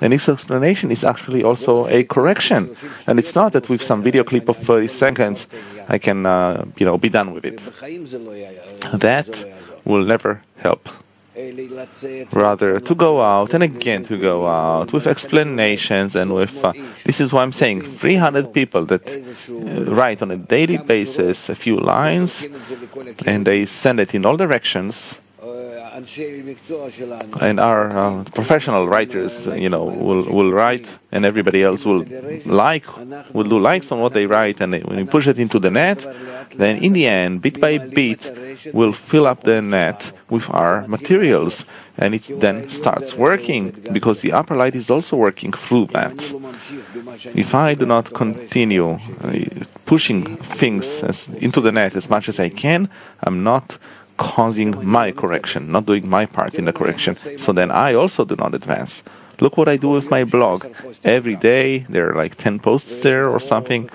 And this explanation is actually also a correction. And it's not that with some video clip of 30 seconds I can, uh, you know, be done with it. That will never help. Rather, to go out and again to go out with explanations and with. Uh, this is why I'm saying 300 people that uh, write on a daily basis a few lines and they send it in all directions and our uh, professional writers, you know, will, will write, and everybody else will like, will do likes on what they write, and when you push it into the net, then in the end, bit by bit, we'll fill up the net with our materials, and it then starts working because the upper light is also working through that. If I do not continue uh, pushing things as, into the net as much as I can, I'm not causing my correction, not doing my part in the correction. So then I also do not advance. Look what I do with my blog. Every day there are like 10 posts there or something,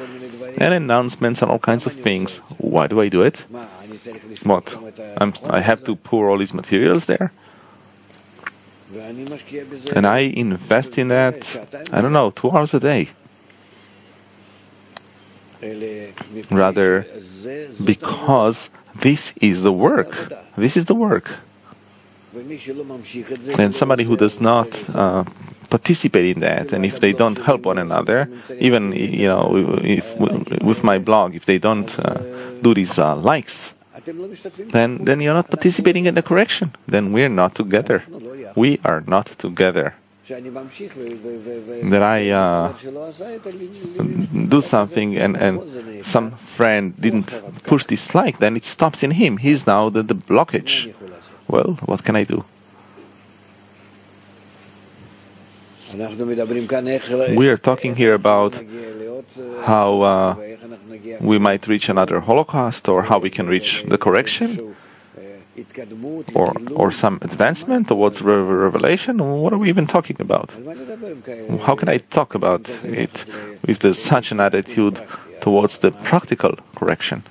and announcements and all kinds of things. Why do I do it? What? I'm, I have to pour all these materials there? And I invest in that, I don't know, two hours a day. Rather, because this is the work. This is the work. And somebody who does not uh, participate in that, and if they don't help one another, even you know, if, with my blog, if they don't uh, do these uh, likes, then then you're not participating in the correction. Then we're not together. We are not together that I uh, do something and, and some friend didn't push this like, then it stops in him. He's now the, the blockage. Well, what can I do? We are talking here about how uh, we might reach another Holocaust or how we can reach the correction or or some advancement towards revelation? What are we even talking about? How can I talk about it with such an attitude towards the practical correction?